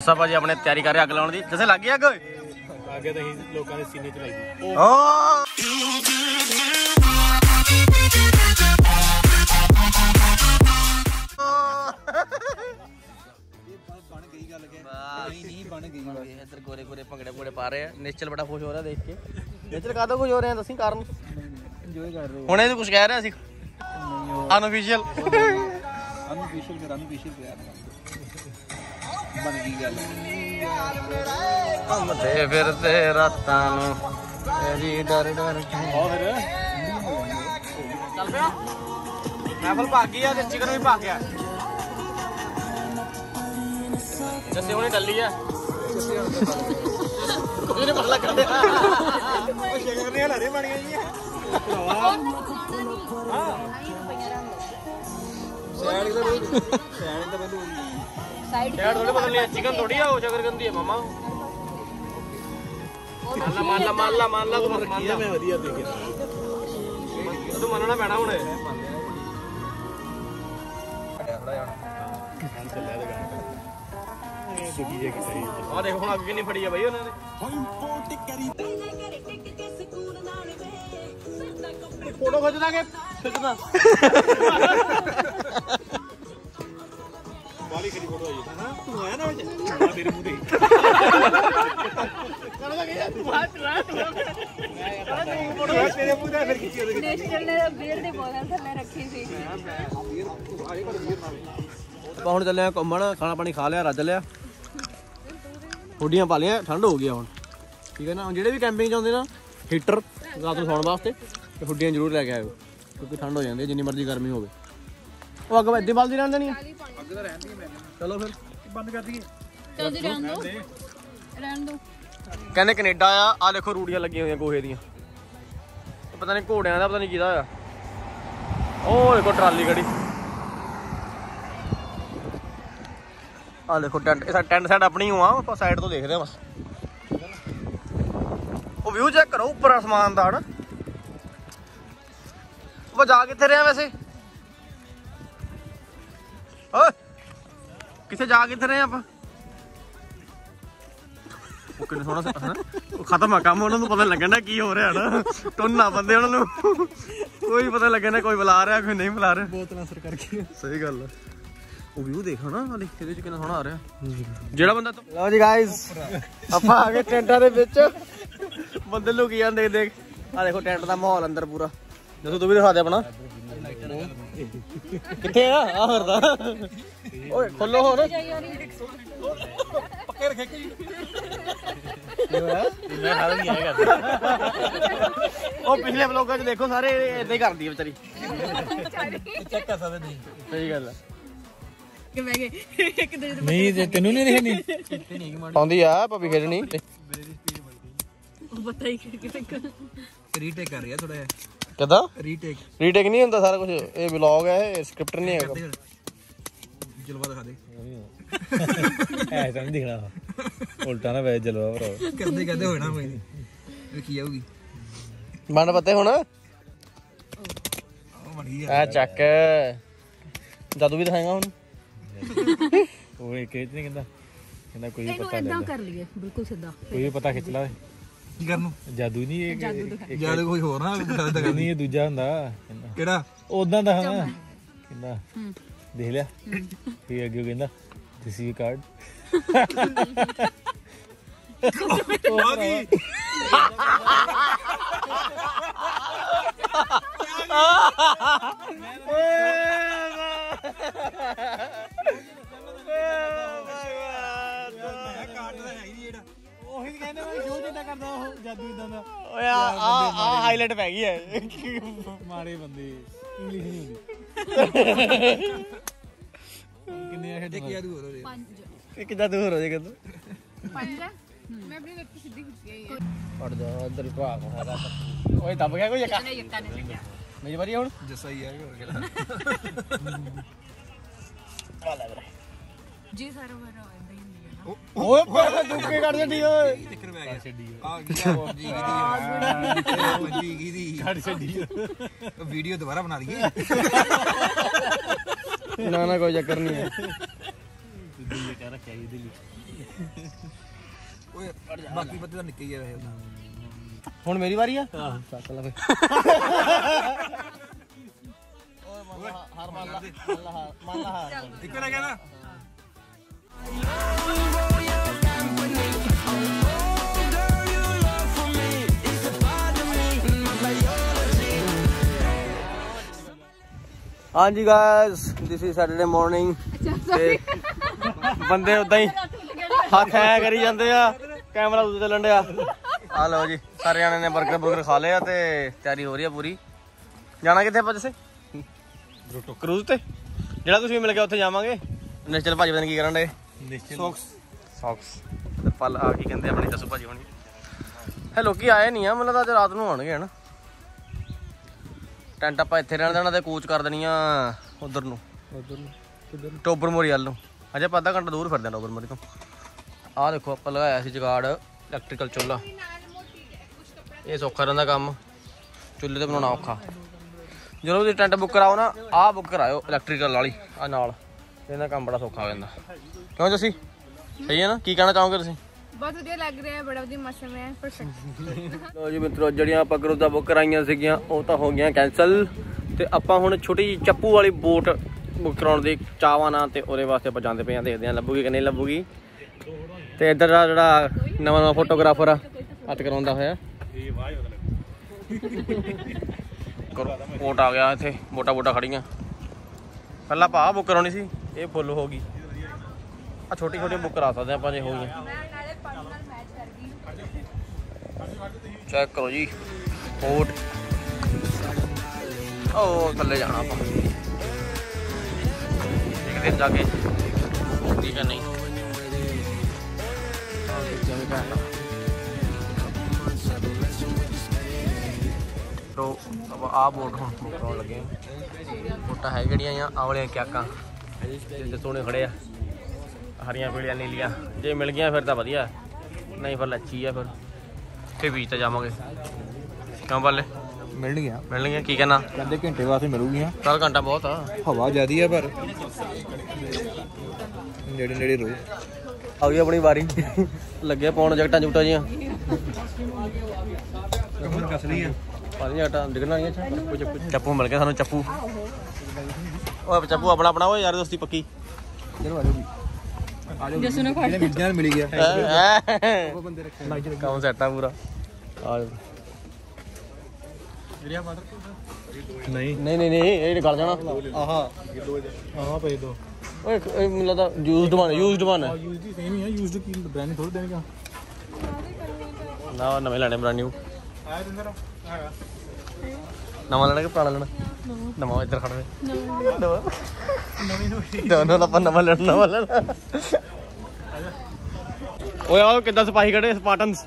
ਸਾ ਭਾਜੀ ਆਪਣੇ ਤਿਆਰੀ ਕਰ ਰਿਹਾ ਅੱਗ ਲਾਉਣ ਦੀ? ਜਿਵੇਂ ਲੱਗ ਗਈ ਅੱਗ? ਓਏ ਅੱਗੇ ਤਾਂ ਅਸੀਂ ਲੋਕਾਂ ਦੇ ਸੀਨੇ ਚ ਲਾਈ ਦੀ। ਓ! ਬਣ ਗਈ ਗੱਲ ਕਿ ਨਹੀਂ ਨਹੀਂ ਬਣ ਗਈ ਇੱਧਰ ਗੋਰੇ ਗੋਰੇ ਭੰਗੜੇ ਭੰਗੜੇ ਪਾ ਰਹੇ ਆ। ਨਿਸ਼ਚਲ ਬੜਾ ਖੁਸ਼ ਹੋ ਰਿਹਾ ਦੇਖ ਕੇ। ਨਿਸ਼ਚਲ ਕਾਹਦਾ ਖੁਸ਼ ਹੋ ਰਿਹਾ ਦੱਸੀ ਕਾਰਨ? ਇੰਜੋਏ ਕਰ ਰਹੇ ਹੁਣੇ ਤੂੰ ਕੁਝ ਕਹਿ ਰਿਹਾ ਸੀ? ਅਨਅਫੀਸ਼ੀਅਲ ਅਨਫੀਸ਼ੀਅਲ ਕਰ ਅਨਫੀਸ਼ੀਅਲ ਪਿਆਰ ਬਣ ਗਈ ਗੱਲ। ਘੁੰਮਦੇ ਫਿਰਦੇ ਰਾਤਾਂ ਨੂੰ ਤੇਰੀ ਡਰ ਡਰ ਹੋ ਫਿਰ? ਚੱਲ ਪਿਆ ਮੈਫਲ ਭਾਗ ਗਈ ਆ ਤੇ ਚਿਕਨ ਵੀ ਭਾਗ ਗਿਆ। ਜੱਸੇ ਹੁਣੇ ਡੱਲੀ ਆ। ਇਹਨੇ ਪਤਾ ਲੱਗ ਰਿਹਾ ਉਹ ਸ਼ੇਕਰ ਨੇ ਹਲਾਰੇ ਬਣ ਗਏ ਜੀ ਸੈਡ ਦਾ ਸੈਡ ਦਾ ਬੰਦੂ ਸਾਈਡ ਯਾਰ ਥੋੜੇ ਬਦਲ ਲਿਆ ਚਿਕਨ ਥੋੜੀ ਆ ਉਹ ਸ਼ਕਰ ਗੰਦੀ ਹੈ ਮਾਮਾ ਮੰਨ ਲਾ ਮੰਨ ਲਾ ਮੰਨ ਲਾ ਮੰਨ ਲਾ ਤੂੰ ਮੰਨ ਲਾ ਮੈਂ ਵਧੀਆ ਦੇਖਿਆ ਤੂੰ ਮੰਨਣਾ ਪੈਣਾ ਹੁਣ ਦੁਖੀ ਜੇ ਕਿਤੇ ਆ ਦੇਖੋ ਹੁਣ ਆ ਮੇਰੇ ਮੂੰਹ ਤੇ। ਤੇਰੇ ਮੂੰਹ ਤੇ ਫਿਰ ਖਿੱਚੀ ਉਹਦੇ ਨੈਸ਼ਨਲ ਨੇ ਬੀਅਰ ਦੀ ਬੋਤਲ ਥੱਲੇ ਰੱਖੀ ਸੀ। ਆਪਾਂ ਹੁਣ ਚੱਲੇ ਆ ਘੁੰਮਣ ਖਾਣਾ ਪਾਣੀ ਖਾ ਲਿਆ ਰੱਜ ਲਿਆ। ਹੁੱਡੀਆਂ ਪਾ ਲਿਆ ਠੰਡ ਹੋ ਗਈ ਹੁਣ। ਠੀਕ ਹੈ ਨਾ? ਹੁਣ ਜਿਹੜੇ ਵੀ ਕੈਂਪਿੰਗ ਜਾਂਦੇ ਨਾ ਹੀਟਰ ਰਾਤ ਨੂੰ ਸੌਣ ਵਾਸਤੇ ਤੇ ਹੁੱਡੀਆਂ ਜ਼ਰੂਰ ਲੈ ਕੇ ਆਇਓ ਕਿਉਂਕਿ ਠੰਡ ਹੋ ਜਾਂਦੀ ਹੈ ਜਿੰਨੀ ਮਰਜ਼ੀ ਗਰਮੀ ਹੋਵੇ। ਉਹ ਅੱਗ ਇੱਦਾਂ ਬਲਦੀ ਰਹਿੰਦੇ ਨਹੀਂ ਚਲੋ ਫਿਰ। ਬੰਦ ਕਰ ਦਈਏ। ਚਲ ਜੀ ਰਹਿਣ ਦੋ। ਰਹਿਣ ਦੋ। ਕਹਿੰਦੇ ਕੈਨੇਡਾ ਆ ਆ ਦੇਖੋ ਰੂੜੀਆਂ ਲੱਗੀਆਂ ਹੋਈਆਂ ਗੋਹੇ ਦੀਆਂ। ਇਹ ਪਤਾ ਨਹੀਂ ਘੋੜਿਆਂ ਦਾ ਪਤਾ ਨਹੀਂ ਕਿਹਦਾ ਆ। ਉਹ ਦੇਖੋ ਟਰਾਲੀ ਖੜੀ। ਆ ਦੇਖੋ ਟੈਂਟ ਇਹ ਟੈਂਟ ਸਾਈਡ ਆਪਣੀ ਹੋ ਆ ਆਪਾਂ ਸਾਈਡ ਤੋਂ ਦੇਖਦੇ ਆ ਬਸ। ਉਹ ਵਿਊ ਚੈੱਕ ਕਰੋ ਉੱਪਰ ਅਸਮਾਨ ਦਾ ਹਨਾ। ਉਹ ਜਾ ਕਿੱਥੇ ਰਿਹਾ ਵੈਸੇ? ਓਏ! ਕਿੱਥੇ ਜਾ ਕਿੱਥੇ ਰਹੇ ਆਪਾਂ? ਉਹ ਕਿੰਨੇ ਸੋਹਣਾ ਹਨਾ? ਉਹ ਖਤਮ ਆ ਕੰਮ ਉਹਨਾਂ ਨੂੰ ਪਤਾ ਲੱਗਣ ਦਾ ਕੀ ਹੋ ਰਿਹਾ ਨਾ। ਟੁੰਨਾ ਬੰਦੇ ਉਹਨਾਂ ਨੂੰ। ਕੋਈ ਪਤਾ ਲੱਗਣ ਦਾ ਕੋਈ ਬੁਲਾ ਰਿਹਾ ਕੋਈ ਨਹੀਂ ਬੁਲਾ ਰਿਹਾ। ਬੋਤਲਾਂ ਸਰ ਕਰਕੇ। ਸਹੀ ਗੱਲ ਆ। ਉਹ ਵਿਊ ਦੇਖੋ ਨਾ ਹਾਲੇ ਇਹਦੇ ਚ ਕਿੰਨਾ ਸੋਹਣਾ ਆ ਰਿਹਾ। ਜਿਹੜਾ ਬੰਦਾ ਲਓ ਜੀ ਗਾਇਸ ਆਪਾਂ ਆ ਗਏ ਟੈਂਟਾਂ ਦੇ ਵਿੱਚ। ਬੰਦੇ ਲੁਕੀ ਜਾਂਦੇ ਦੇਖ। ਆ ਦੇਖੋ ਟੈਂਟ ਦਾ ਮਾਹੌਲ ਅੰਦਰ ਪੂਰਾ। ਜਦੋਂ ਤੂੰ ਵੀ ਦਿਖਾ ਦੇ ਆਪਣਾ। ਕਿੱਥੇ ਆ? ਆ ਫਿਰਦਾ। ਓਏ ਖੋਲੋ ਹੋਰ ਪੱਕੇ ਰੱਖੇ ਕੀ ਮੈਂ ਹਾਲ ਨਹੀਂ ਆਏਗਾ ਉਹ ਪਿਛਲੇ ਵਲੋਗਾਂ 'ਚ ਦੇਖੋ ਸਾਰੇ ਇਦਾਂ ਹੀ ਕਰਦੀ ਆ ਵਿਚਾਰੀ। ਚੈੱਕ ਕਰ ਸਕਦੇ ਨਹੀਂ ਸਹੀ ਗੱਲ ਆ। ਕਿ ਗਏ ਇੱਕ ਦੂਜੇ ਦੇ ਨਹੀਂ ਜੇ ਤੈਨੂੰ ਨਹੀਂ ਦੇਖਣੀ। ਆਉਂਦੀ ਆ ਭਾਬੀ ਖੇਡਣੀ। ਉਹ ਪਤਾ ਹੀ ਕਿ ਕਿ ਰੀਟੇਕ ਕਰ ਰਿਹਾ ਥੋੜਾ ਜਿਹਾ। ਕਿਦਾਂ? ਰੀਟੇਕ ਰੀਟੇਕ ਨਹੀਂ ਹੁੰਦਾ ਸਾਰਾ ਕੁਝ ਇਹ ਵਲੌਗ ਹੈ ਇਹ ਸਕ੍ਰਿਪਟ ਨਹੀਂ ਹੈਗਾ। ਜਲਵਾ ਦਿਖਾ ਦੇ। ਐਸਾ ਨਹੀਂ ਦਿਖਣਾ। ਉਲਟਾ ਨਾ ਵੇ ਜਲਵਾ ਭਰਾ ਕਰਦੇ ਕਰਦੇ ਹੋਣਾ ਕੋਈ ਨਹੀਂ ਇਹ ਕੀ ਆਊਗੀ? ਮਨ ਪਤੇ ਹੁਣ? ਆ ਚੱਕ। ਜਾਦੂ ਵੀ ਦਿਖਾਏਗਾ ਹੁਣ। ਉਹ ਇੱਕ ਇਹ ਨਹੀਂ ਕਹਿੰਦਾ। ਕਹਿੰਦਾ ਕੋਈ ਪਤਾ ਇਦਾਂ ਕਰ ਲਈਏ ਬਿਲਕੁਲ ਸਿੱਧਾ। ਕੋਈ ਪਤਾ ਖਿੱਚ ਲਾ ਕੀ ਕਰਨ? ਜਾਦੂ ਨਹੀਂ ਇਹ ਯਾਦ ਕੋਈ ਹੋਰ ਨਾ ਗੱਲ ਤਾਂ ਨਹੀਂ ਇਹ ਦੂਜਾ ਹੁੰਦਾ। ਕਿਹੜਾ? ਉਦਾਂ ਦਾ ਹਾਂ। ਕਹਿੰਦਾ ਦੇਖ ਲਿਆ। ਫਿਰ ਅੱਗੇ ਉਹ ਕਹਿੰਦਾ ਦਿਸ ਯੂ ਕਾਰਡ ਆ ਗਈ ਕਾਰਡ ਤਾਂ ਹੈ ਹੀ ਨਹੀਂ ਜਿਹੜਾ ਉਹੀ ਕਹਿੰਦੇ ਮੈਂ ਸ਼ੋਅ ਜਿੱਦਾਂ ਕਰਦਾ ਉਹ ਜਾਦੂ ਇਦਾਂ ਦਾ। ਓਏ ਆ ਆ ਹਾਈਲਾਈਟ ਪੈ ਗਈ ਹੈ। ਮਾੜੇ ਬੰਦੇ ਇੰਗਲਿਸ਼ ਨਹੀਂ ਹੁੰਦੀ। ਕਿੰਨੇ ਆ ਇੱਕ ਯਾਦ ਹੋਰ ਹੋ ਰਿਹਾ ਪੰਜ। ਇੱਕ ਜਾਦੂ ਹੋਰ ਹੋ ਜਾਏਗਾ ਤੂੰ ਪੰਜ ਮੈਂ ਆਪਣੀ ਲੱਤ ਸਿੱਧੀ ਖਿੱਚੀ ਹੈ ਪੜ ਜਾ ਇੱਧਰ ਭਰਾ ਖਾਦਾ ਓਏ ਦੱਬ ਗਿਆ ਕੋਈ ਯੱਕਾ ਨਹੀਂ ਲੱਗਿਆ। ਮੇਰੀ ਵਾਰੀ ਆ ਹੁਣ? ਜੱਸਾ ਹੀ ਆ ਹੋਰ ਕਿਹੜਾ? ਜੀ ਸਾਰਾ ਵਾਰਾ ਹੀ ਹੁੰਦੀ ਹੈ ਨਾ। ਓਏ ਪਰ ਦੁੱਕੇ ਕੱਢ ਜੱਡੀ ਓਏ। ਚੱਕਰ ਪੈ ਗਿਆ? ਛੱਡੀ ਆ ਗਈ ਆ ਜੀ ਕੀ ਦੀ ਛੱਡ ਛੱਡੀ ਵੀਡੀਓ ਦੁਬਾਰਾ ਬਣਾ ਲਈਏ। ਨਾ ਨਾ ਕੋਈ ਚੱਕਰ ਨਹੀਂ ਹੈ। ਜਿਹਾ ਕਹਿ ਰੱਖਿਆ ਇਹਦੇ ਲਈ ਓਏ ਬਾਕੀ ਬੰਦੇ ਤਾਂ ਨਿੱਕੇ ਹੀ ਆ ਵੈਸੇ ਉਹਦਾ ਹੁਣ ਮੇਰੀ ਵਾਰੀ ਆ? ਚੱਕ ਲੈ ਫੇ ਹਾਰ ਮੰਨ ਲਾ ਮੰਨ ਲਾ ਹਾਰ ਮੰਨ ਲਾ ਹਾਰ ਇੱਕੋ ਲੈ ਗਿਆ ਹਾਂਜੀ guys this is Saturday morning ਤੇ ਬੰਦੇ ਉਦਾਂ ਹੀ ਹੱਥ ਐ ਕਰੀ ਜਾਂਦੇ ਆ ਕੈਮਰਾ ਦੂਜੇ ਚੱਲਣ ਡਿਆ। ਆ ਲਓ ਜੀ ਸਾਰੇ ਜਾਣੇ ਨੇ 버ਗਰ 버ਗਰ ਖਾ ਲਿਆ ਤੇ ਤਿਆਰੀ ਹੋ ਰਹੀ ਆ ਪੂਰੀ। ਜਾਣਾ ਕਿੱਥੇ ਆਪਾਂ ਜੱਸੇ? ਰੋਟੋ। ਕਰੂਜ਼ ਤੇ? ਜਿਹੜਾ ਤੁਸੀਂ ਮਿਲ ਗਿਆ ਉੱਥੇ ਜਾਵਾਂਗੇ। ਨਿਸ਼ਚਲ ਭਾਜੀ ਪਤਾ ਕੀ ਕਰਨ ਡੇ ਸੌਕਸ। ਸੌਕਸ। ਤੇ ਪਲ ਆ ਕੀ ਕਹਿੰਦੇ ਆਪਣੀ ਦੱਸੋ ਭਾਜੀ ਹੋਣੀ। ਹੈ ਲੋਕੀ ਆਏ ਨਹੀਂ ਆ ਮੈਨੂੰ ਤਾਂ ਅੱਜ ਰਾਤ ਨੂੰ ਆਉਣਗੇ ਹਨਾ? ਟੈਂਟ ਆਪਾਂ ਇੱਥੇ ਰਹਿਣ ਦੇਣਾ ਤੇ ਕੂਚ ਕਰ ਦੇਣੀ ਆ ਉਧਰ ਨੂੰ। ਉਧਰ ਨੂੰ ਟੋਬਰ ਮੋਰੀ ਵੱਲ ਨੂੰ। ਅਜੇ ਆਪਾਂ ਅੱਧਾ ਘੰਟਾ ਦੂਰ ਫਿਰਦੇ ਆ ਟੋਬਰ ਮੋਰੀ ਤੋਂ। ਆਹ ਦੇਖੋ ਆਪਾਂ ਲਗਾਇਆ ਸੀ ਜਗਾੜ ਇਲੈਕਟ੍ਰੀਕਲ ਚੁੱਲ੍ਹਾ ਇਹ ਸੌਖਾ ਰਹਿੰਦਾ ਕੰਮ। ਚੁੱਲ੍ਹੇ ਤੇ ਬਣਾਉਣਾ ਔਖਾ। ਜਦੋਂ ਤੁਸੀਂ ਟੈਂਟ ਬੁੱਕ ਕਰਾਓ ਨਾ ਆਹ ਬੁੱਕ ਕਰਾਇਓ ਇਲੈਕਟ੍ਰੀਕਲ ਵਾਲੀ ਆ ਨਾਲ। ਇਹਦਾ ਕੰਮ ਬੜਾ ਸੌਖਾ ਹੋ ਜਾਂਦਾ। ਕਿਉਂ ਜੱਸੀ? ਸਹੀ ਹੈ ਨਾ? ਕੀ ਕਹਿਣਾ ਚਾਹੋਗੇ ਤੁਸੀਂ? ਬਹੁਤ ਵਧੀਆ ਲੱਗ ਰਿਹਾ ਹੈ, ਬੜਾ ਵਧੀਆ ਮੌਸਮ ਹੈ ਪਰਫੈਕਟ ਲੋ ਜੀ ਮਿੱਤਰੋ, ਜਿਹੜੀਆਂ ਆਪਾਂ ਕਰੂਜ਼ਾ ਬੁੱਕ ਕਰਾਈਆਂ ਸੀਗੀਆਂ, ਉਹ ਤਾਂ ਹੋ ਗਈਆਂ ਕੈਨਸਲ ਤੇ ਆਪਾਂ ਹੁਣ ਛੋਟੀ ਜਿਹੀ ਚੱਪੂ ਵਾਲੀ ਬੋਟ ਬੁੱਕ ਕਰਾਉਣ ਦੀ ਚਾਹਵਾਂ ਨਾਲ ਤੇ ਉਹਦੇ ਵਾਸਤੇ ਆਪਾਂ ਜਾਂਦੇ ਪਏ ਆਂ ਦੇਖਦੇ ਆਂ ਲੱਭੂਗੀ ਕਿ ਨਹੀਂ ਲੱਭੂਗੀ ਤੇ ਇੱਧਰ ਦਾ ਜਿਹੜਾ ਨਵਾਂ ਨਵਾਂ ਫੋਟੋਗ੍ਰਾਫਰ ਆ ਹੱਥ ਕਰਾਉਂਦਾ ਹੋਇਆ। ਕਰੋ, ਬੋਟ ਆ ਗਿਆ ਇੱਥੇ ਮੋਟਾ ਮੋਟਾ ਖੜੀਆਂ। ਪਹਿਲਾਂ ਆਪਾਂ ਆਹ ਬੁੱਕ ਕਰਾਉਣੀ ਸੀ, ਇਹ ਫੁੱਲ ਹੋ ਗਈ। ਆ ਛੋਟੀ ਛੋਟੀ ਬੁੱਕ ਕਰਾ ਸਕਦੇ ਆਪਾਂ ਜੇ ਹੋ। ਗਈਆਂ ਨਾਲੇ ਪਾਣੀ ਨਾਲ ਮੈਚ ਕਰ ਗਈ ਚੈੱਕ ਕਰੋ ਜੀ। ਕੋਟ ਉਹ ਥੱਲੇ ਜਾਣਾ ਆਪਾਂ। ਇੱਕ ਦਿਨ ਜਾ ਕੇ। ਠੀਕ ਹੈ ਨਹੀਂ। ਆਹ ਦੂਜਾ ਵੀ ਘੈਂਟ ਆ। ਤੋ, ਆਪਾਂ ਆ ਬੋਟ ਹੁਣ ਮੁਕਾਉਣ ਲੱਗੇ ਬੋਟਾਂ ਹੈ ਜਿਹੜੀਆਂ ਆ? ਆਹ ਵਾਲੀਆਂ ਕਿਆਕਾਂ। ਜਿਹੜੇ ਸੋਹਣੇ ਖੜੇ ਆ। ਹਰੀਆਂ ਪੀਲੀਆਂ, ਨੀਲੀਆਂ। ਜੇ ਮਿਲ ਗਈਆਂ ਫਿਰ ਤਾਂ ਵਧੀਆ। ਨਹੀਂ ਫਿਰ ਲੱਚੀ ਆ ਫਿਰ। ਤੇ ਬੀਚ ਤੇ ਜਾਵਾਂਗੇ। ਕਿਉਂ ਬੱਲੇ? ਮਿਲ ਗਿਆ ਮਿਲਣਗੇ ਕੀ ਕਹਿਣਾ? ਕਹਿੰਦੇ ਘੰਟੇ ਵਾਸਤੇ ਮਿਲੂਗੀਆਂ। ਕੱਲ ਘੰਟਾ ਬਹੁਤ ਆ। ਹਵਾ ਜ਼ਿਆਦੀ ਆ ਪਰ ਨੇੜੇ ਨੇੜੇ ਰੋ ਆ ਗਈ ਆਪਣੀ ਵਾਰੀ। ਲੱਗੇ ਪਾਉਣ ਜੈਕਟਾਂ ਜੁਕਟਾਂ ਜੀਆਂ। ਕਮਰ ਕਸ ਲਈ ਆ। ਪਾਣੀ ਜੈਕਟਾਂ ਡਿੱਗਣਾ ਨਹੀਂ ਚੱਪੂ ਚੱਪੂ। ਚੱਪੂ ਮਿਲ ਗਿਆ ਸਾਨੂੰ ਚੱਪੂ। ਓਏ ਚੱਪੂ ਆਪਣਾ ਆਪਣਾ ਓਏ ਯਾਰ ਦੋਸਤੀ ਪੱਕੀ। ਚਲੋ ਆ ਜਾਓ ਜੀ। ਜਸੂ ਨੇ ਫੜ ਮਿਲ ਮਿਲ ਗਿਆ। ਉਹ ਬੰਦੇ ਰੱਖੇ ਕੰਮ ਸੈੱਟ ਆ ਪੂਰਾ? ਆ। ਵੀਰਿਆ ਵਾਟਰ ਨਹੀਂ। ਨਹੀਂ ਨਹੀਂ ਨਹੀਂ ਇਹ ਗਲ ਜਾਣਾ। ਆਹਾ। ਆਹਾ ਪਏ ਦੋ। ਓਏ ਇਹ ਮੈਨੂੰ ਲੱਗਦਾ ਯੂਜ਼ਡ ਵਨ ਯੂਜ਼ਡ ਵਨ ਹੈ ਯੂਜ਼ ਦੀ ਸੇਮ ਹੀ ਆ ਯੂਜ਼ ਕੀ ਬ੍ਰਾਂਡ ਥੋੜਾ ਦੇਣਗਾ। ਨਾ ਨਵੇਂ ਲੈਣੇ ਬ੍ਰਾਂਡ ਨਿਊ ਆਇਆ ਦਿੰਦਰ ਆਇਆ। ਨਵਾਂ ਲੈਣਾ ਕਿ ਪੁਰਾਣਾ ਲੈਣਾ? ਨਵਾਂ। ਇੱਧਰ ਖੜਵੇ ਨਵਾਂ। ਦੋਨੋਂ ਆਪਾਂ ਨਵਾਂ ਲੈਣਾ ਨਵਾਂ ਲੈਣਾ। ਓਏ ਆਓ ਕਿੱਦਾਂ ਸਿਪਾਹੀ ਖੜੇ ਸਪਾਰਟਨਸ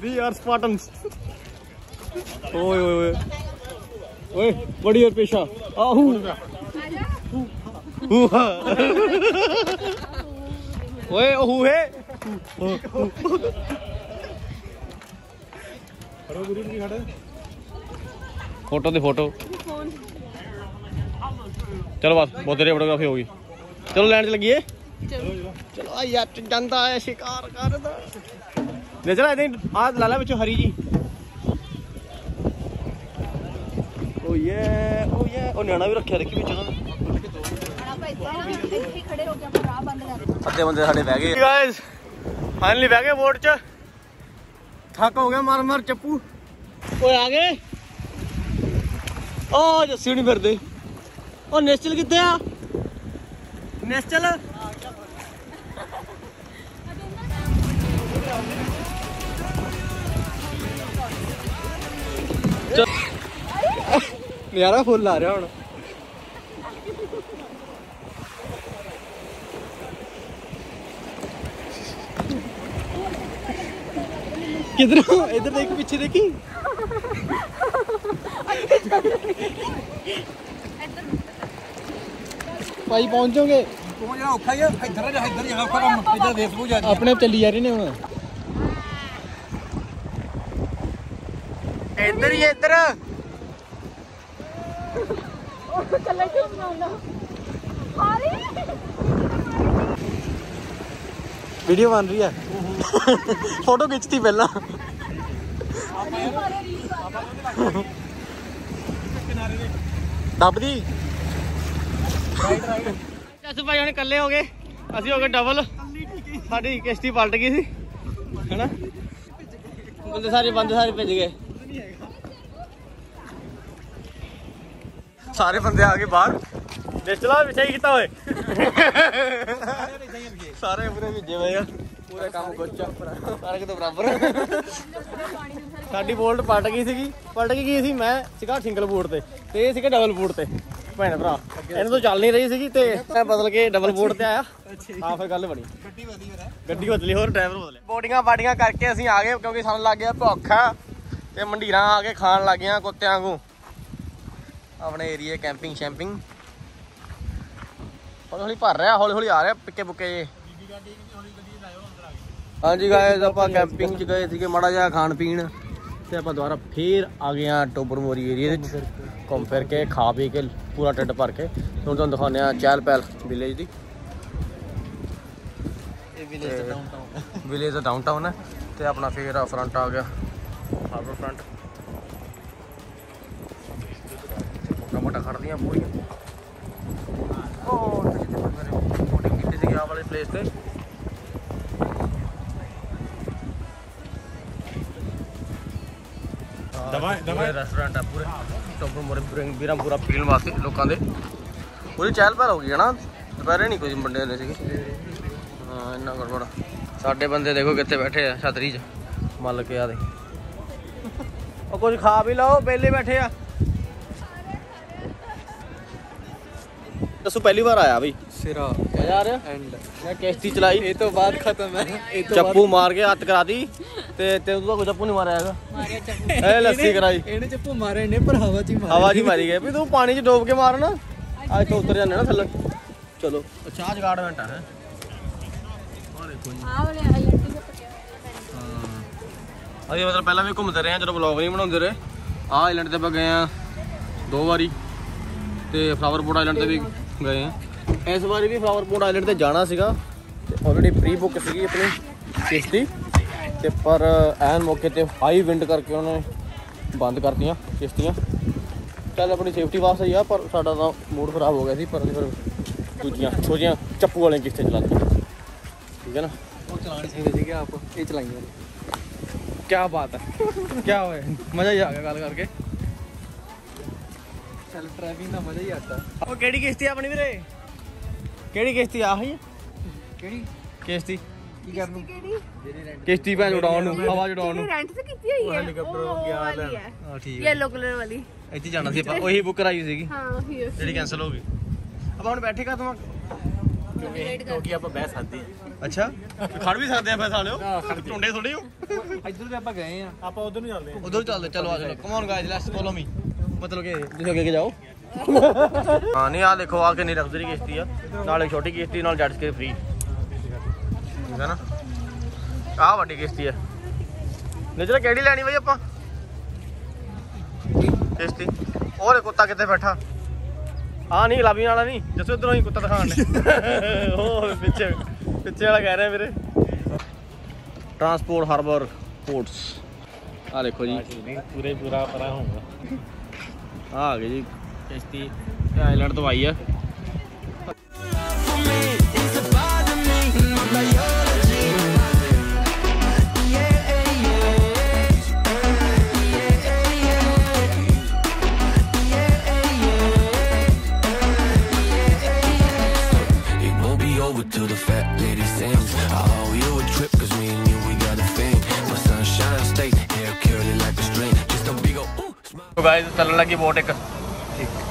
ਵੀ ਆਰ ਸਪਾਰਟਨਸ ਓਏ ਓਏ ਓਏ। ਓਏ ਬੜੀ ਹੋਰ ਪੇਸ਼ਾ। ਆਹੂ। ਹੂਹਾ। ਓਏ ਹੂਹੇ। ਕਰੋ ਗੁਰੂ ਜੀ ਖੜੇ। ਫੋਟੋ ਤੇ ਫੋਟੋ। ਚਲੋ ਬਸ ਬਹੁਤ ਦੇਰ ਫੋਟੋਗ੍ਰਾਫੀ ਹੋ ਗਈ। ਚਲੋ ਲੈਣ ਚ ਲੱਗੀਏ। ਚਲੋ ਆ ਯਾਰ ਜਾਂਦਾ ਹੈ ਸ਼ਿਕਾਰ ਕਰਦਾ। ਲੈ ਚਲਾ ਇਹਦੇ ਆ ਲਾਲਾ ਵਿੱਚੋਂ ਹਰੀ ਜੀ। ਓ ਯੇ ਓ ਯੇ ਉਹ ਨਿਆਣਾ ਵੀ ਰੱਖਿਆ ਦੇਖੀ ਵਿੱਚ ਉਹਨਾਂ। ਨੇ ਖੜੇ ਹੋ ਕੇ ਆਪਾਂ ਰਾਹ ਬੰਦ ਕਰ ਅੱਧੇ ਬੰਦੇ ਸਾਡੇ ਬਹਿ ਗਏ। ਗਾਇਸ ਫਾਈਨਲੀ ਬਹਿ ਗਏ ਵੋਟ ਚ। ਥੱਕ ਹੋ ਗਿਆ ਮਾਰ ਮਾਰ ਚੱਪੂ। ਓਏ ਆ ਗਏ? ਓ ਜੱਸੀ ਨਹੀਂ ਫਿਰਦੇ। ਓ ਨੈਸਚਲ ਕਿੱਥੇ ਆ? ਨੈਸਚਲ? ਯਾਰਾ ਫੁੱਲ ਆ ਰਿਹਾ ਹੁਣ। ਕਿਧਰ? ਇਧਰ ਦੇਖ ਪਿੱਛੇ ਦੇਖੀ? ਭਾਈ ਪਹੁੰਚੋਗੇ ਪਹੁੰਚਣਾ ਔਖਾ ਹੀ ਆ ਇੱਧਰ ਜਾ ਇੱਧਰ ਜਾ ਔਖਾ ਕੰਮ ਇੱਧਰ ਦੇਖ ਲੂ ਜਾ ਆਪਣੇ ਆਪ ਚੱਲੀ ਜਾ ਰਹੇ ਨੇ ਹੁਣ ਇੱਧਰ ਹੀ ਇੱਧਰ ਕੱਲਾ ਕਿਉਂ ਬਣਾਉਂਦਾ ਹਾਰੇ ਵੀਡੀਓ ਬਣ ਰਹੀ ਆ ਫੋਟੋ ਖਿੱਚਤੀ ਪਹਿਲਾਂ। ਦੱਬਦੀ ਜੱਸ ਭਾਈ ਹੁਣ ਇਕੱਲੇ ਹੋ ਗਏ। ਅਸੀਂ ਹੋ ਗਏ ਡਬਲ ਸਾਡੀ ਕਿਸ਼ਤੀ ਪਲਟ ਗਈ ਸੀ। ਹੈਨਾ? ਬੰਦੇ ਸਾਰੇ ਬੰਦੇ ਸਾਰੇ ਭਿੱਜ ਗਏ। ਸਾਰੇ ਬੰਦੇ ਆ ਗਏ ਬਾਹਰ। ਨਿਸ਼ਚਲਾ ਵਿਛਾਈ ਕੀਤਾ ਓਏ। ਸਾਰੇ ਪੂਰੇ ਭਿੱਜੇ ਹੋਏ ਆ। ਪੂਰਾ ਕੰਮ ਗੋਚਾ ਸਾਰੇ ਕਿਤੇ ਬਰਾਬਰ। ਸਾਡੀ ਬੋਲਟ ਪਲਟ ਗਈ ਸੀਗੀ। ਪਲਟ ਕੇ ਗਈ ਸੀ ਮੈਂ ਸੀਗਾ ਸਿੰਗਲ ਬੋਰਡ ਤੇ। ਤੇ ਇਹ ਸੀਗਾ ਡਬਲ ਬੋਰਡ ਤੇ। ਭੈਣ ਭਰਾ ਇਹਨਾਂ ਤੋਂ ਚੱਲ ਨਹੀਂ ਰਹੀ ਸੀਗੀ ਤੇ ਮੈਂ ਬਦਲ ਕੇ ਡਬਲ ਬੋਰਡ ਤੇ ਆਇਆ। ਹਾਂ ਫਿਰ ਗੱਲ ਬਣੀ। ਗੱਡੀ ਬਦਲੀ ਗੱਡੀ ਬਦਲੀ ਹੋਰ ਡਰਾਈਵਰ ਬਦਲਿਆ। ਬੋਡੀਆਂ ਬਾਡੀਆਂ ਕਰਕੇ ਅਸੀਂ ਆ ਗਏ ਕਿਉਂਕਿ ਸਾਨੂੰ ਲੱਗ ਗਿਆ ਭੁੱਖ ਆ। ਤੇ ਮੰਡੀਰਾਂ ਆ ਕੇ ਖਾਣ ਲੱਗ ਗਈਆਂ ਕੁੱਤਿਆਂ ਵਾਂਗੂ। ਆਪਣੇ ਏਰੀਏ ਕੈਂਪਿੰਗ ਸ਼ੈਂਪਿੰਗ। ਹੌਲੀ ਹੌਲੀ ਭਰ ਰਿਹਾ ਹੌਲੀ ਹੌਲੀ ਆ ਰਿਹਾ ਪਿੱਕੇ ਪੁੱਕੇ ਜੇ। ਹਾਂਜੀ ਗਾਇਸ ਆਪਾਂ ਕੈਂਪਿੰਗ ਚ ਗਏ ਸੀਗੇ ਮਾੜਾ ਜਿਹਾ ਖਾਣ ਪੀਣ ਤੇ ਆਪਾਂ ਦੁਬਾਰਾ ਫੇਰ ਆ ਗਏ ਆ ਟੋਬਰ ਮੋਰੀ ਏਰੀਆ ਵਿੱਚ। ਘੁੰਮ ਫਿਰ ਕੇ ਖਾ ਪੀ ਕੇ ਪੂਰਾ ਢਿੱਡ ਭਰ ਕੇ। ਹੁਣ ਤੁਹਾਨੂੰ ਦਿਖਾਉਂਦੇ ਆ ਚਹਿਲ ਪਹਿਲ ਵਿਲੇਜ ਦੀ। ਇਹ ਵਿਲੇਜ ਦਾ ਡਾਊਨਟਾਊਨ ਵਿਲੇਜ ਦਾ ਡਾਊਨਟਾਊਨ ਹੈ ਤੇ ਆਪਣਾ ਫੇਰ ਫਰੰਟ ਆ ਗਿਆ। ਹਾਰਬਰ ਫਰੰਟ ਮੋਟਾ ਖੜਦੀਆਂ ਪੂਰੀਆਂ। ਉਹ ਉੱਥੇ ਜਿੱਥੇ ਮੇਰੇ ਬੋਟਿੰਗ ਕੀਤੀ ਸੀ ਆ ਵਾਲੇ ਪਲੇਸ ਤੇ। ਦਵਾ ਪੂਰੇ ਰੈਸਟੋਰੈਂਟ ਆ ਪੂਰੇ। ਟੋਪਰ ਮੋਰੇ ਵੀਰਾਂ ਪੂਰਾ ਪੀਣ ਵਾਸਤੇ ਲੋਕਾਂ ਦੇ। ਪੂਰੀ ਚਹਿਲ ਪਹਿਲ ਹੋ ਗਈ ਹੈ ਨਾ? ਦੁਪਹਿਰੇ ਨਹੀਂ ਕੋਈ ਬੰਦੇ ਨੇ ਸੀਗੇ। ਹਾਂ ਇੰਨਾ ਗੜਬੜ। ਸਾਡੇ ਬੰਦੇ ਦੇਖੋ ਕਿੱਥੇ ਬੈਠੇ ਆ ਛਤਰੀ 'ਚ। ਮੱਲ ਕੇ ਆ ਦੇ ਉਹ ਕੁਝ ਖਾ ਵੀ ਲਓ ਪਹਿਲੇ ਬੈਠੇ ਆ। ਦੱਸੋ ਪਹਿਲੀ ਵਾਰ ਆਇਆ ਬਈ। ਸਿਰਾ। ਆ ਰਿਹਾ? ਐਂਡ। ਮੈਂ ਕਿਸ਼ਤੀ ਚਲਾਈ। ਇਹ ਤੋਂ ਬਾਅਦ ਖਤਮ ਹੈ। ਇਹ ਤੋਂ ਚੱਪੂ ਮਾਰ ਕੇ ਹੱਥ ਕਰਾ ਦੀ ਤੇ ਤੈਨੂੰ ਤਾਂ ਕੋਈ ਚੱਪੂ ਨਹੀਂ ਮਾਰਿਆ ਹੈਗਾ। ਮਾਰਿਆ ਚੱਪੂ। ਇਹ ਲੱਸੀ ਕਰਾਈ। ਇਹਨੇ ਚੱਪੂ ਮਾਰੇ ਨੇ ਪਰ ਹਵਾ ਚ ਹੀ ਮਾਰੇ। ਹਵਾ ਜੀ ਮਾਰੀ ਗਏ। ਵੀ ਤੂੰ ਪਾਣੀ 'ਚ ਡੋਬ ਕੇ ਮਾਰਨਾ। ਅੱਜ ਤੋਂ ਉਤਰ ਜਾਂਦੇ ਨਾ ਥੱਲੇ। ਚਲੋ। ਅੱਛਾ ਜਗਾੜਮੈਂਟ ਆ ਹੈ। ਆ ਅਸੀਂ ਮਤਲਬ ਪਹਿਲਾਂ ਵੀ ਘੁੰਮਦੇ ਰਹੇ ਆ ਜਦੋਂ ਵਲੌਗ ਨਹੀਂ ਬਣਾਉਂਦੇ ਰਹੇ। ਆਹ ਆਈਲੈਂਡ ਤੇ ਆਪਾਂ ਗਏ ਆ ਦੋ ਵਾਰੀ। ਤੇ ਫਲਾਵਰ ਪੋਟ ਆਈਲੈਂਡ ਤੇ ਵੀ ਗਏ ਆ ਇਸ ਵਾਰੀ ਵੀ ਫਲਾਵਰ ਪੋਟ ਆਈਲੈਂਡ ਤੇ ਜਾਣਾ ਸੀਗਾ ਤੇ ਆਲਰੇਡੀ ਪ੍ਰੀ ਬੁੱਕ ਸੀਗੀ ਆਪਣੀ ਕਿਸ਼ਤੀ। ਤੇ ਪਰ ਐਨ ਮੌਕੇ ਤੇ ਹਾਈ ਵਿੰਡ ਕਰਕੇ ਉਹਨੇ ਬੰਦ ਕਰਤੀਆਂ ਕਿਸ਼ਤੀਆਂ। ਚੱਲ ਆਪਣੀ ਸੇਫਟੀ ਵਾਸਤੇ ਹੀ ਆ, ਪਰ ਸਾਡਾ ਤਾਂ ਮੂਡ ਖਰਾਬ ਹੋ ਗਿਆ ਸੀ, ਪਰ ਫਿਰ ਦੂਜੀਆਂ ਛੋਜੀਆਂ ਚੱਪੂ ਵਾਲੀਆਂ ਕਿਸ਼ਤੀਆਂ ਚਲਾਤੀਆਂ। ਠੀਕ ਹੈ ਨਾ? ਉਹ ਚਲਾਣੀ ਚਾਹੀਦੀ ਸੀਗੇ ਆਪ, ਇਹ ਚਲਾਈਆਂ ਨੇ। ਕੀ ਬਾਤ ਹੈ। ਕੀ ਹੋਇਆ? ਮਜ਼ਾ ਹੀ ਆ ਗਿਆ ਗੱਲ ਕਰਕੇ। ਚੱਲ ਟਰੈਵਲਿੰਗ ਦਾ ਮਜ਼ਾ ਹੀ ਆਤਾ। ਉਹ ਕਿਹੜੀ ਕਿਸ਼ਤੀ ਆ ਆਪਣੀ ਵੀਰੇ? ਕਿਹੜੀ ਕਿਸ਼ਤੀ ਆ ਹੋਈ ਕਿਹੜੀ? ਕਿਸ਼ਤੀ। ਕੀ ਕਰਨ ਨੂੰ? ਕਿਹੜੀ? ਕਿਸ਼ਤੀ ਭੈਣ ਉਡਾਉਣ ਨੂੰ ਹਵਾ ਚ ਉਡਾਉਣ ਨੂੰ। ਰੈਂਟ ਤੇ ਕੀਤੀ ਹੋਈ ਹੈ ਹੈਲੀਕਾਪਟਰ ਉਹ ਗਿਆ ਵਾਲੀ ਹੈ ਹਾਂ ਠੀਕ ਯੈਲੋ ਕਲਰ ਵਾਲੀ। ਇੱਥੇ ਜਾਣਾ ਸੀ ਆਪਾਂ ਉਹੀ ਬੁੱਕ ਕਰਾਈ ਸੀਗੀ। ਹਾਂ ਹੀ ਜਿਹੜੀ ਕੈਨਸਲ ਹੋ ਗਈ। ਆਪਾਂ ਹੁਣ ਬੈਠੇ ਕਾ ਤੁਮ ਕਿਉਂਕਿ ਆਪਾਂ ਬਹਿ ਸਕਦੇ ਅੱਛਾ ਖੜ ਵੀ ਸਕਦੇ ਆ ਫਿਰ ਸਾਲਿਓ। ਟੁੰਡੇ ਥੋੜੀ ਹੋ। ਇੱਧਰ ਤੇ ਆਪਾਂ ਗਏ ਆ। ਆਪਾਂ ਉਧਰ ਨੂੰ ਚੱਲਦੇ ਉਧਰ ਚੱਲਦੇ ਚਲੋ ਆ ਚਲੋ come on guys let's follow me ਮਤਲਬ ਕਿ ਤੁਸੀਂ ਅੱਗੇ ਅੱਗੇ ਜਾਓ। ਹਾਂ ਨਹੀਂ ਆ ਦੇਖੋ ਆ ਕਿੰਨੀ ਲਗਜ਼ਰੀ ਕਿਸ਼ਤੀ ਆ। ਨਾਲ ਇੱਕ ਛੋਟੀ ਕਿਸ਼ਤੀ ਨਾਲ ਜੈਟ ਸਕੇ ਫ੍ਰੀ ਹੈ ਨਾ? ਆ ਵੱਡੀ ਕਿਸ਼ਤੀ ਆ। ਨਿਜਰਾ ਕਿਹੜੀ ਲੈਣੀ ਬਈ ਆਪਾਂ? ਕਿਸ਼ਤੀ। ਹੋਰ ਕੁੱਤਾ ਕਿੱਥੇ ਬੈਠਾ? ਆ ਨਹੀਂ ਲਾਬੀ ਵਾਲਾ ਨਹੀਂ। ਜਸੋ ਇਧਰੋਂ ਹੀ ਕੁੱਤਾ ਦਿਖਾਣ ਨੇ ਉਹ ਪਿੱਛੇ ਪਿੱਛੇ ਵਾਲਾ ਕਹਿ ਰਿਹਾ ਵੀਰੇ। Transport harbour ports. ਆ ਦੇਖੋ ਜੀ। ਪੂਰੇ ਪੂਰਾ ਪਰਾ ਹੋਊਗਾ। ਆ ਆ ਗਈ ਜੀ ਕਿਸ਼ਤੀ ਤੇ ਆਈਲੈਂਡ ਤੋਂ ਆਈ ਆ। ਗਾਇਸ ਚੱਲਣ ਲੱਗੀ ਬੋਟ ਇੱਕ।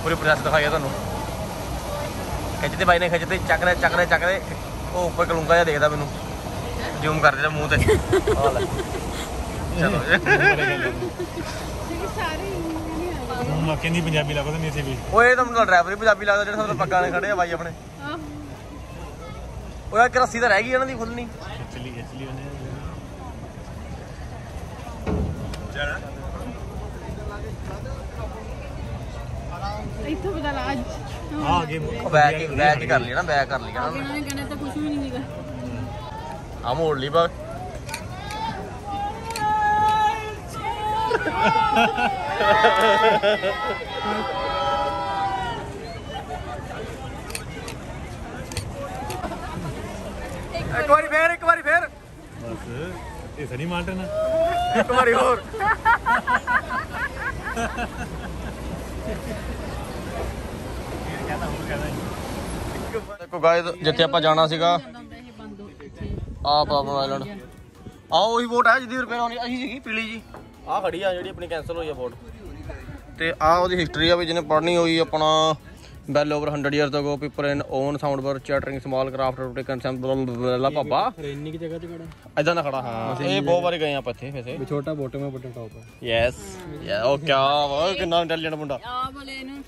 ਪੂਰੀ ਪ੍ਰੋਸੈਸ ਦਿਖਾਇਆ ਤੁਹਾਨੂੰ। ਖਿੱਚਦੇ ਬਾਈ ਨੇ ਖਿੱਚਦੇ ਚੱਕਦੇ ਚੱਕਦੇ ਚੱਕਦੇ। ਉਹ ਉੱਪਰ ਕਲੂੰਗਾ ਜਿਹਾ ਦੇਖਦਾ ਮੈਨੂੰ। ਜ਼ੂਮ ਕਰ ਦਿੱਤਾ ਮੂੰਹ ਤੇ। ਲੈ। ਚਲੋ। ਸਾਰੇ ਨਹੀਂ ਆ ਹੁਣ ਮੱਕੇ ਨਹੀਂ ਪੰਜਾਬੀ ਲੱਗਦਾ ਨਹੀਂ ਇੱਥੇ ਵੀ। ਓਏ ਇਹ ਤਾਂ ਮੈਨੂੰ ਡਰਾਈਵਰ ਹੀ ਪੰਜਾਬੀ ਲੱਗਦਾ ਜਿਹੜੇ ਸਾਡੇ ਪੱਗਾਂ ਨੇ ਖੜੇ ਆ ਬਾਈ ਆਪਣੇ। ਓਏ ਇੱਕ ਰੱਸੀ ਤਾਂ ਰਹਿ ਗਈ ਇਹਨਾਂ ਦੀ ਖੁੱਲਣੀ ਚਲੀ ਗਿਆ ਚਲੀ ਉਹਨੇ। ਇੱਥੋਂ ਪਤਾ ਲੱਗ ਅੱਜ। ਆ ਅੱਗੇ ਉਹ ਬੈਕ ਬੈਕ ਕਰ ਲਈ ਨਾ ਬੈਕ ਕਰ ਨਾ ਉਹਨਾਂ ਨੇ ਕਹਿਣਾ ਤਾਂ ਕੁਝ ਵੀ ਨਹੀਂ ਸੀਗਾ ਆ ਮੋੜ ਲਈ ਬਾ ਇੱਕ ਵਾਰੀ ਫੇਰ ਇੱਕ ਵਾਰੀ ਫੇਰ। ਬਸ ਇਹ ਸਨੀ ਮਾਲਟਨ ਇੱਕ ਵਾਰੀ ਹੋਰ। ਦੇਖੋ ਗਾਇਸ ਜਿੱਥੇ ਆਪਾਂ ਜਾਣਾ ਸੀਗਾ ਆ ਪਾਪਨ ਆਇਲੈਂਡ ਆ ਉਹੀ ਵੋਟ ਹੈ ਜਿਹਦੀ ਰਿਪੇਅਰ ਹੋਣੀ ਅਸੀਂ ਸੀਗੀ ਪੀਲੀ ਜੀ। ਆ ਖੜੀ ਆ ਜਿਹੜੀ ਆਪਣੀ ਕੈਨਸਲ ਹੋਈ ਆ ਵੋਟ ਤੇ ਆ ਉਹਦੀ ਹਿਸਟਰੀ ਆ ਵੀ ਜਿਹਨੇ ਪੜ੍ਹਨੀ ਹੋਈ ਆਪਣਾ bell over 100 years ago people in on sound bar chattering small craft Royte concept ਲਾ ਪਾਪਾ ਰੇਨੀ ਕੀ ਜਗ੍ਹਾ ਤੇ ਖੜਾ। ਐਦਾਂ ਦਾ ਖੜਾ ਹਾਂ। ਇਹ ਬਹੁਤ ਵਾਰੀ ਗਏ ਆਪਾਂ ਇੱਥੇ ਵੈਸੇ। ਛੋਟਾ ਬੋਟਮ ਹੈ ਵੱਡਾ ਟੌਪ ਹੈ। ਯੈਸ ਯਾ ਉਹ ਕਿਆ ਵਾ ਕਿੰਨਾ ਇੰਟੈਲੀਜੈਂਟ ਮੁੰਡਾ। ਆ ਬਲੇ ਇਹਨੂੰ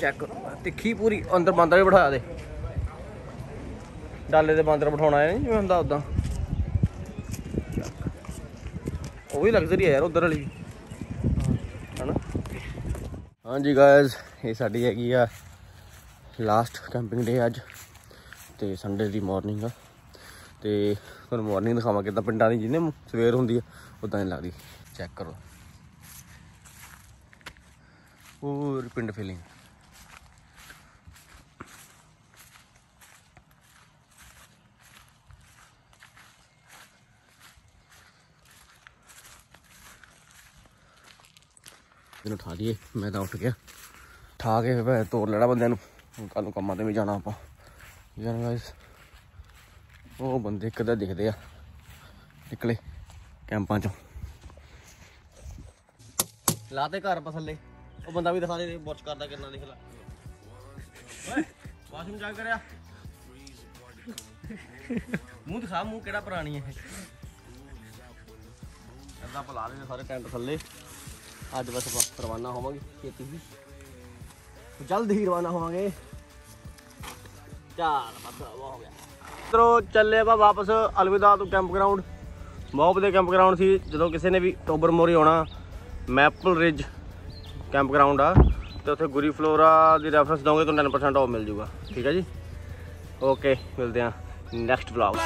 ਚੈੱਕ ਕਰੋ। ਤਿੱਖੀ ਪੂਰੀ, ਅੰਦਰ ਬਾਂਦਰ ਵੀ ਬਿਠਾ ਦੇ। ਡਾਲੇ ਦੇ ਬਾਂਦਰ ਬਿਠਾਉਣਾ ਹੈ ਨਹੀਂ ਜਿਵੇਂ ਹੁੰਦਾ ਉਦਾਂ ਉਹ ਵੀ ਲਗਜ਼ਰੀ ਹੈ ਯਾਰ ਉਧਰ ਵਾਲੀ। ਹਨਾ? ਹਾਂਜੀ ਗਾਇਜ਼ ਇਹ ਸਾਡੀ ਹੈਗੀ ਆ ਲਾਸਟ ਕੈਂਪਿੰਗ ਡੇ ਅੱਜ। ਤੇ ਸੰਡੇ ਦੀ ਮਾਰਨਿੰਗ ਆ। ਤੇ ਤੁਹਾਨੂੰ ਮਾਰਨਿੰਗ ਦਿਖਾਵਾਂ ਕਿੱਦਾਂ ਪਿੰਡਾਂ ਦੀ ਜਿਹਨੇ ਸਵੇਰ ਹੁੰਦੀ ਆ ਉਦਾਂ ਨਹੀਂ ਲੱਗਦੀ। ਚੈੱਕ ਕਰੋ। ਹੋਰ ਪਿੰਡ ਫੀਲਿੰਗ ਇਹਨੂੰ ਠਾ ਲਈਏ, ਮੈਂ ਤਾਂ ਉੱਠ ਗਿਆ। ਠਾ ਕੇ ਫਿਰ ਤੋੜ ਲੈਣਾ ਬੰਦਿਆਂ ਨੂੰ। ਹੁਣ ਕੱਲ ਨੂੰ ਕੰਮਾਂ ਤੇ ਵੀ ਜਾਣਾ ਆਪਾਂ। ਠੀਕ ਗਾਇਸ ਉਹ ਬੰਦੇ ਇੱਕ ਤਾਂ ਦਿਖਦੇ ਆ। ਨਿਕਲੇ ਕੈਂਪਾਂ ਚੋਂ। ਲਾਤੇ ਘਰ ਪਸੱਲੇ ਉਹ ਬੰਦਾ ਵੀ ਦਿਖਾ ਦੇ ਵਾਚ ਕਰਦਾ ਕਿੰਨਾ ਦੇਖ ਲੈ ਓਏ, ਵਾਸ਼ਰੂਮ ਜਾ ਕਰਿਆ। ਮੂੰਹ ਦਿਖਾ, ਮੂੰਹ ਕਿਹੜਾ ਪੁਰਾਣੀ ਹੈ ਅੱਦਾ ਪਲਾ ਦੇ ਸਾਰੇ ਟੈਂਟ ਥੱਲੇ। ਅੱਜ ਬਸ ਆਪਾਂ ਰਵਾਨਾ ਹੋਵਾਂਗੇ ਛੇਤੀ ਹੀ ਜਲਦ ਹੀ ਰਵਾਨਾ ਹੋਵਾਂਗੇ। ਚਾਰ ਬਸ ਹੋ ਗਿਆ। ਮਿੱਤਰੋ, ਚੱਲੇ ਆਪਾਂ ਵਾਪਸ ਅਲਵਿਦਾ ਤੋਂ ਕੈਂਪ ਗਰਾਊਂਡ ਬਹੁਤ ਵਧੀਆ ਕੈਂਪ ਗਰਾਊਂਡ ਸੀ, ਜਦੋਂ ਕਿਸੇ ਨੇ ਵੀ ਟੋਬਰ ਮੋਰੀ ਆਉਣਾ, ਮੈਪਲ ਰਿਜ ਕੈਂਪ ਗਰਾਊਂਡ ਆ, ਤੇ ਉੱਥੇ ਗੁਰੀ ਫਲੋਰਾ ਦੀ ਰੈਫਰੈਂਸ ਦੋਗੇ ਤਾਂ 10% ਆਫ ਮਿਲ ਜੂਗਾ। ਠੀਕ ਹੈ ਜੀ? ਓਕੇ ਮਿਲਦੇ ਆ ਨੈਕਸਟ ਵਲੌਗ